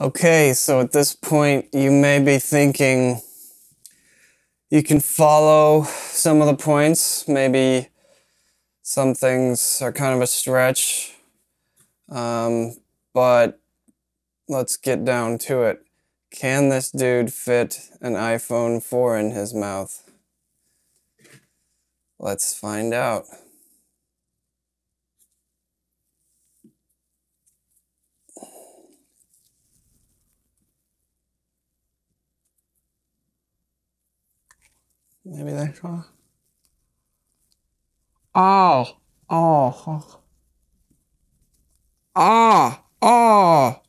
Okay, so at this point, you may be thinking you can follow some of the points. Maybe some things are kind of a stretch, um, but let's get down to it. Can this dude fit an iPhone 4 in his mouth? Let's find out. Maybe they try. Oh, oh, oh. Ah, ah.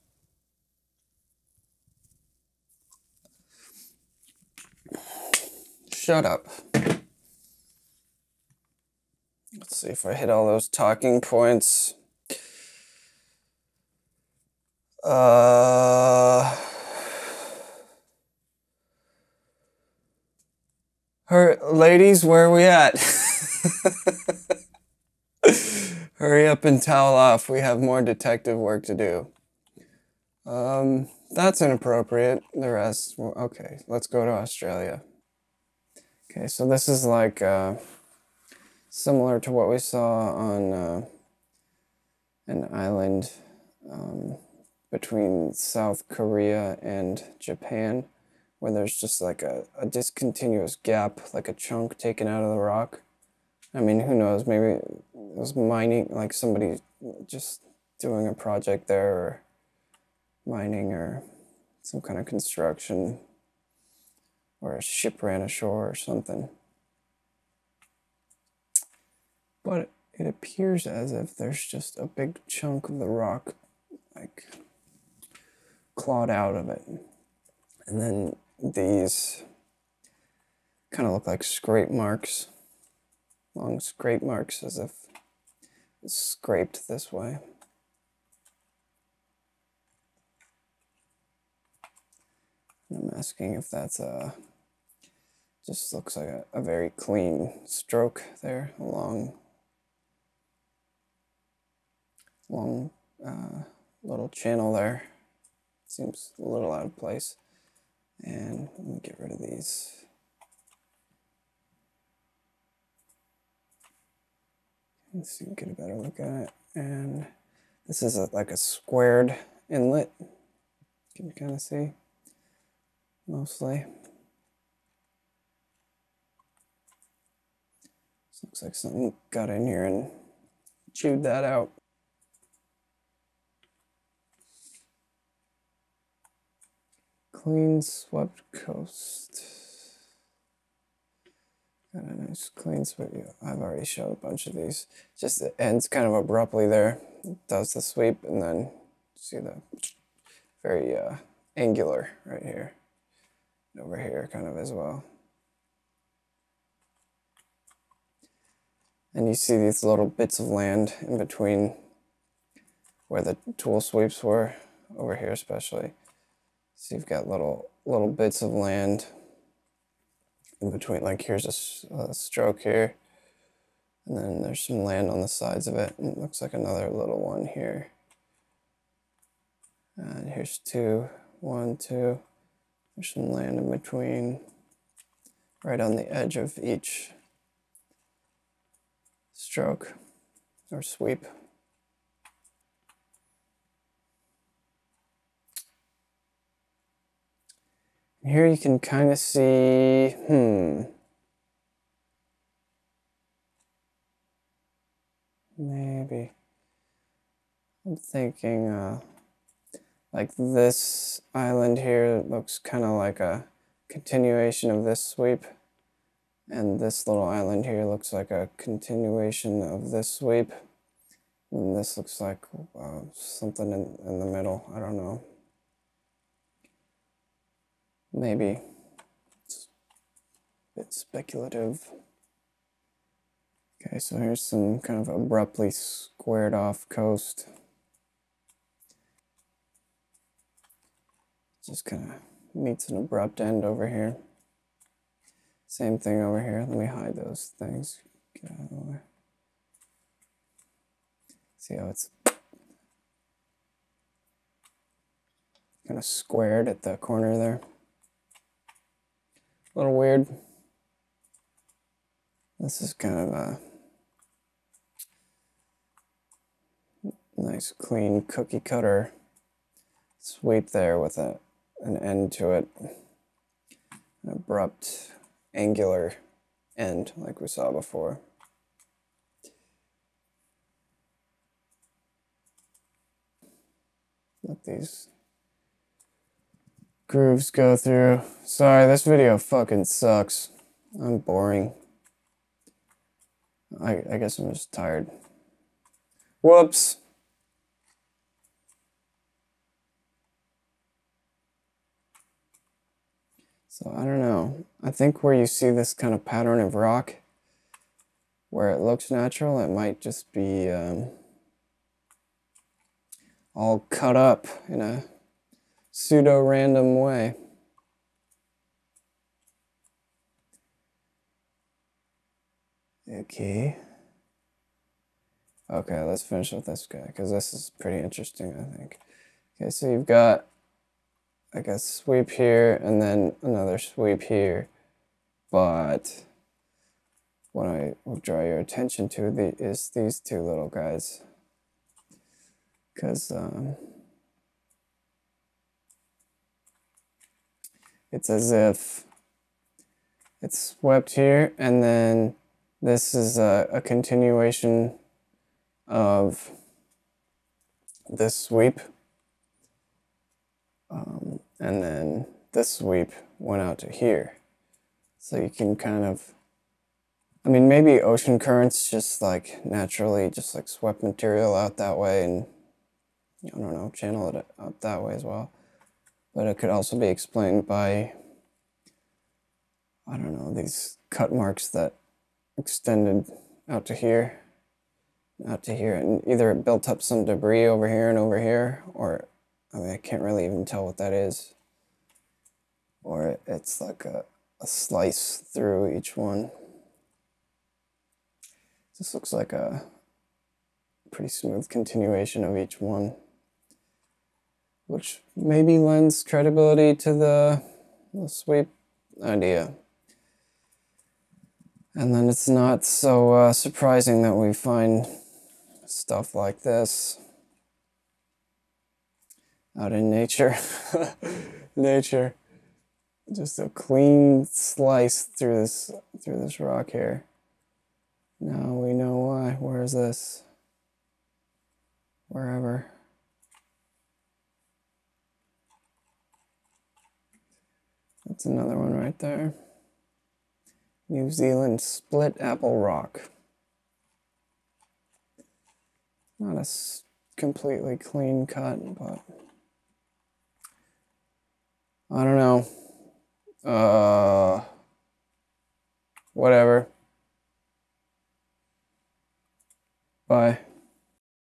Shut up. Let's see if I hit all those talking points. Uh, ladies, where are we at? Hurry up and towel off. We have more detective work to do. Um, that's inappropriate. The rest, well, okay, let's go to Australia. Okay, so this is like uh, similar to what we saw on uh, an island um, between South Korea and Japan, where there's just like a, a discontinuous gap, like a chunk taken out of the rock. I mean, who knows? Maybe it was mining, like somebody just doing a project there, or mining, or some kind of construction, or a ship ran ashore or something. But it appears as if there's just a big chunk of the rock, like clawed out of it. And then these kind of look like scrape marks long scrape marks as if it's scraped this way. I'm asking if that's a, just looks like a, a very clean stroke there along, long uh, little channel there. Seems a little out of place. And let me get rid of these. Let's see, get a better look at it. And this is a, like a squared inlet. Can You kind of see, mostly. This looks like something got in here and chewed that out. Clean swept coast. Got a nice clean sweep. I've already showed a bunch of these. Just it ends kind of abruptly there. does the sweep and then see the very uh, angular right here. Over here kind of as well. And you see these little bits of land in between where the tool sweeps were, over here especially. So you've got little little bits of land in between. Like here's a, a stroke here, and then there's some land on the sides of it. And it looks like another little one here. And here's two, one, two. There's some land in between, right on the edge of each stroke or sweep. Here you can kind of see, hmm. Maybe. I'm thinking, uh, like this island here looks kind of like a continuation of this sweep. And this little island here looks like a continuation of this sweep. And this looks like uh, something in, in the middle. I don't know. Maybe. It's a bit speculative. Okay, so here's some kind of abruptly squared off coast. Just kind of meets an abrupt end over here. Same thing over here. Let me hide those things. Get out of the way. See how it's kind of squared at the corner there. A little weird. This is kind of a nice clean cookie cutter sweep there with a, an end to it. An abrupt angular end like we saw before. Let these grooves go through. Sorry, this video fucking sucks. I'm boring. I, I guess I'm just tired. Whoops. So I don't know. I think where you see this kind of pattern of rock, where it looks natural, it might just be um, all cut up in a pseudo-random way. Okay. Okay, let's finish with this guy, because this is pretty interesting, I think. Okay, so you've got I guess sweep here and then another sweep here. But what I will draw your attention to the, is these two little guys. Because um, it's as if it's swept here and then this is a, a continuation of this sweep. Um, and then this sweep went out to here. So you can kind of, I mean, maybe ocean currents just like naturally just like swept material out that way and I don't know, channel it out that way as well. But it could also be explained by, I don't know, these cut marks that extended out to here, out to here, and either it built up some debris over here and over here, or I mean, I can't really even tell what that is. Or it's like a, a slice through each one. This looks like a pretty smooth continuation of each one, which maybe lends credibility to the, the sweep idea. And then it's not so uh, surprising that we find stuff like this out in nature. nature. Just a clean slice through this through this rock here. Now we know why. Where is this? Wherever. That's another one right there. New Zealand split apple rock. Not a completely clean cut, but I don't know. Uh, whatever. Bye.